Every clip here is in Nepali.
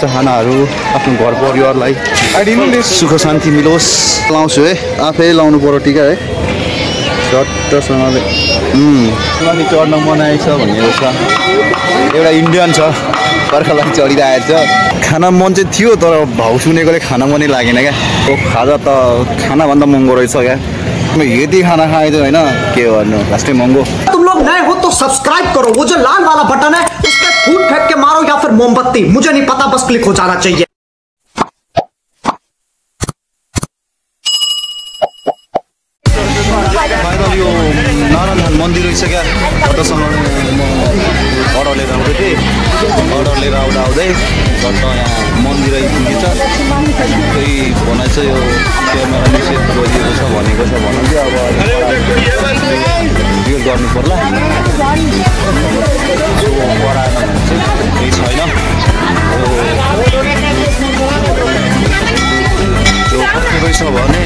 चाहनाहरू आफ्नो घर परिवारलाई। सुख शान्ति मिलोस्। लाउँछु है। आफै लाउनु पऱ्यो टिका है। चट्टसँगले माथि चढ्न मनाएछ भनेको छ एउटा इन्डियन छ। बर्खालाई चढिरहेको छ। खाना मन चाहिँ थियो तर भाउ सुनेकोले खाना मनै लागेन क्या। ओ खाजा त खानाभन्दा महँगो रहेछ क्या। यति खाना खाएँ त होइन। के गर्नु? लास्टै महँगो। तुम लोग नए हो तो सब्सक्राइब करो। वो जो लाल वाला बटन है फूट फेंक के मारो या फिर मोमबत्ती? मुझे नहीं पता बस क्लिक हो जाना चाहिए। यो नारायण मन्दिर रहेछ म अर्डर लिएर आउँदै थिएँ। अर्डर लिएर आउँदा आउँदै झट्ट यहाँ मन्दिर आइपुगेछ कोही भनाइ चाहिँ यो क्यामेरा निषेध गरिएको छ भनेको छ भनौँ चाहिँ अब गर्नु पर्ला चाहिँ केही छैन। त्यो कस्तो रहेछ भने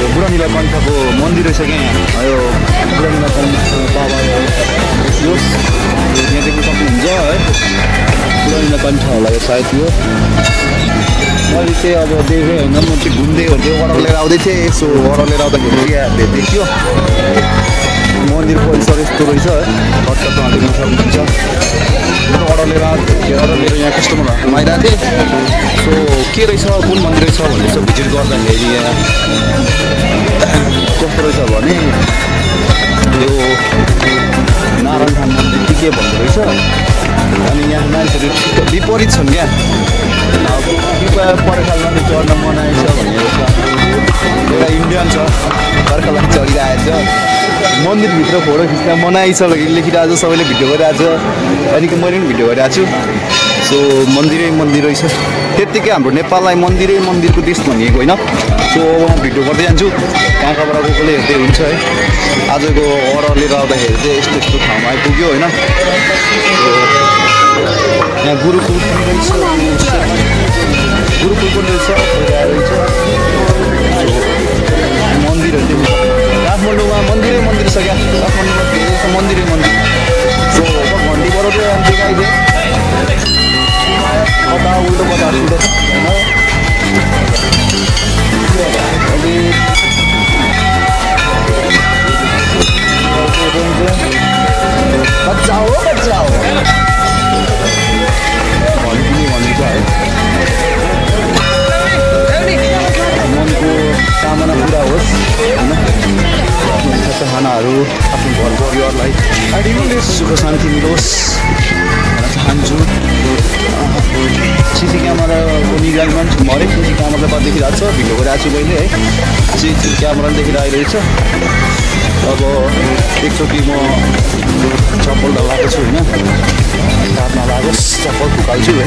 यो बुढानीला कण्ठको मन्दिर रहेछ क्या यो बुढानीला कण्ठ बाबा यो यहाँ देख्न सक्नुहुन्छ है। बुढानीला कण्ठ होला यो सायद यो। मैले चाहिँ अब देखेँ होइन म चाहिँ घुम्दै हुन्थेँ अर्डर लिएर आउँदै थिएँ। यसो अर्डर लिएर आउँदाखेरि यहाँ भेटेको मन्दिर परिसर यस्तो रहेछ है हटकटमा देख्न सक्नुहुन्छ अर्डर लिएर अर्डर लिएर यहाँ कस्टमरहरू आइरहेको थिएँ सो के रहेछ कुन मन्दिर भनेर चाहिँ भिजिट गर्दाखेरि यहाँ कस्तो रहेछ भने यो नारायण थान मन्दिर के के भन्दो रहेछ अनि यहाँ मान्छेहरू विपरीत छन् क्या कृपया पर्खालमा चढ्न मनाएछ भनेको छ एउटा इन्डियन छ पर्खालमा चढिरहेको छ मन्दिरभित्र फोटो खिच्दा मनाइसक्यो लेखिरहेको छ सबैले भिडियो गरिरहेको छ। अनि मैले पनि भिडियो गरिरहेको छु। सो मन्दिरै मन्दिर रहेछ। त्यत्तिकै हाम्रो नेपाललाई मन्दिरै मन्दिरको देश भनिएको होइन। सो म भिडियो गर्दै जान्छु। कहाँ कहाँबाट को कसले हेर्दै हुन्छ है। आजको अर्डर लिएर आउँदाखेरि चाहिँ यस्तो यस्तो ठाउँमा आइपुग्यो होइन। यहाँ गुरुकुल गुरुकुल पनि रहेछ। काठमाडौँमा मन्दिरै मन्दिर छ क्या काठमाडौँमा धेरै छ मन्दिरै मन्दिर सो अनि देखाइदिएँ चाहनाहरू आफ्नो घर परिवारलाई सुख शान्ति मिलोस्। चाहन्छु। सिसी क्यामेराको छु। म हरेक सिसी क्यामेराले देखिरहेको छ। भिडियो गरिरहेको छु मैले है। सिसी क्यामेराले देखिरहेको रहेछ। अब एकचोटि म चप्पल लगाएको छु होइन। काठमा लागोस् चप्पल फुकाल्छु है।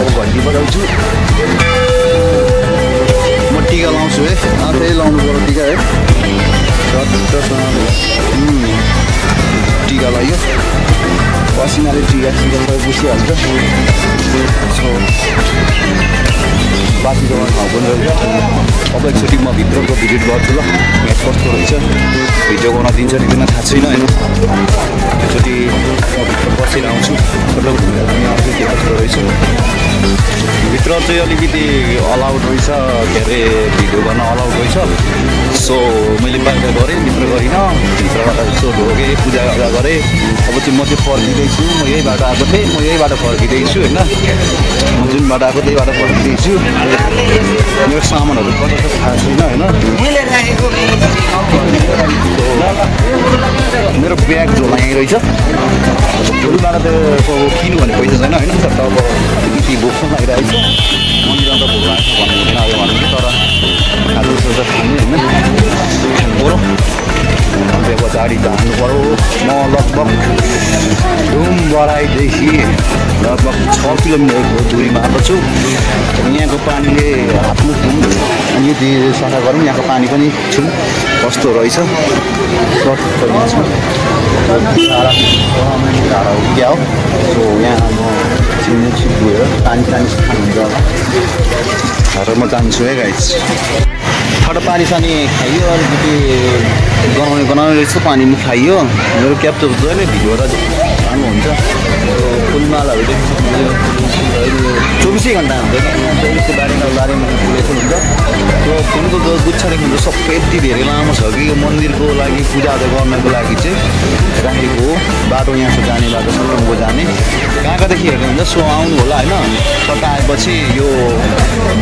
अब घन्टी बजाउँछु। म टिका लाउँछु है। आफै लाउनु पर्यो टिका है। टिका लगायो पसिनाले टिका टिका लगाइ बुझिहाल्छ सो बाँकी जग्गा ठाउँ पनि रहेछ अब एकचोटि म भित्रको भिजिट गर्छु ल कस्तो रहेछ भिडियो बनाउन दिन्छ कि दिन थाहा छैन होइन भित्र चाहिँ अलिकति अलाउड रहेछ के अरे भिडियो गर्न अलाउड रहेछ। सो मैले बाहिर गरेँ भित्र गरिनँ। भित्रबाट यसो ढोगेँ पूजा गर्दा गरेँ। अब चाहिँ म चाहिँ फर्किँदैछु। म यही बाटो आएको थिएँ। म यही बाटो फर्किँदैछु होइन? म जुन बाटो आएको त्यही बाटो फर्किँदैछु। मेरो सामानहरू कता छ थाहा छैन होइन? मेरो ब्याग झोला यहीँ रहेछ। भोलिबाट त किन्नु भने पैसा छैन होइन? तर अब अलिकति भोक लागिरहेको छ मन्दिरमा त भोक लाग्छ भन्नु हुँदैन अझै भन्नु तर खानु सोच्दा खाने होइन पऱ्यो अन्त पछाडि धान्नु पऱ्यो म लगभग धुम बराइदेखि लगभग छ किलोमिटरको दुरीमा आएको छु यहाँको पानीले आफ्नो धुम यदि सफा गरौँ यहाँको पानी पनि छौँ कस्तो रहेछ हो क्या हो सो यहाँ म चिन्ने छु गएर पानी पानी खानुहुन्छ होला र म जान्छु है गाइस थोड़ा पानी सानी खाइयो अलिकति गनाउने गनाउने रहेछ पानी पनि खाइयो मेरो क्याप्चर जहिले भिडियो र राम्रो हुन्छ फुलमालाहरू देख्नु सक्नुहुन्छ चौबिसै घन्टा हुन्छ चौबिसको बारेमा बारेमा फुलेको हुन्छ त्यो फुलको जो गुच्छाले हुन्छ सबै यति धेरै लामो छ कि यो मन्दिरको लागि पूजाआजा गर्नको लागि चाहिँ राखेको हो बाटो यहाँबाट जाने बाटो सङ्गमको जाने कहाँ कहाँदेखि हेर्नु हुन्छ सो आउनु होला होइन कता आएपछि यो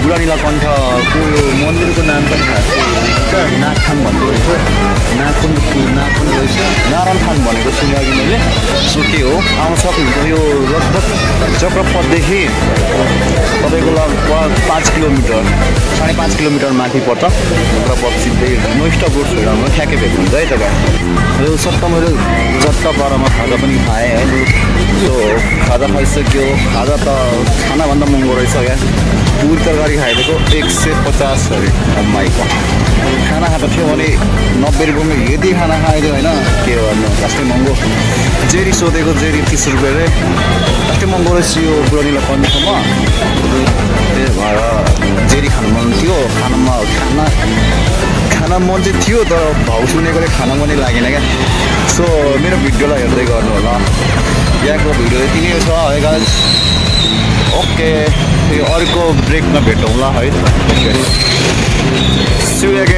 बुढानीला कण्ठको यो मन्दिरको नाम पनि थाहा छ नागथान भन्दो रहेछ नागकुन नागकुन रहेछ नारायण थान भनेको सुने अघि मैले सो के हो आउन सक्नुहुन्छ यो लगभग चक्रपथदेखि तपाईँको लगभग पाँच किलोमिटर साढे पाँच किलोमिटर माथि पर्छ चक्रपथ सिधै नोस्टप रोड छोडेर ठ्याक्कै भेट्नुहुन्छ है तपाईँ यो सट्टा मैले चट्टा पारामा खाजा पनि खाएँ है सो खाजा खाइसक्यो खाजा त खानाभन्दा महँगो रहेछ क्या पुरी तरकारी खाइदिएको एक सय पचास अरे अम्माइको खाना खाएको थियो भने नब्बे रुपियाँमा यदि खाना खाइदियो होइन के भन्नु अस्ति महँगो जेरी सोधेको जेरी तिस रुपियाँ रे अस्ति महँगो रहेछ यो बुढानीलाई कन्डिसम्म त्यही भएर जेरी खानु मन थियो खानामा खाना खाना मन चाहिँ थियो तर भाउ सुनेकोले खाना पनि लागेन क्या सो मेरो भिडियोलाई हेर्दै गर्नु होला यहाँको भिडियो यति नै छ है गाइस ओके यो अर्को ब्रेकमा भेटौँला है। अगेन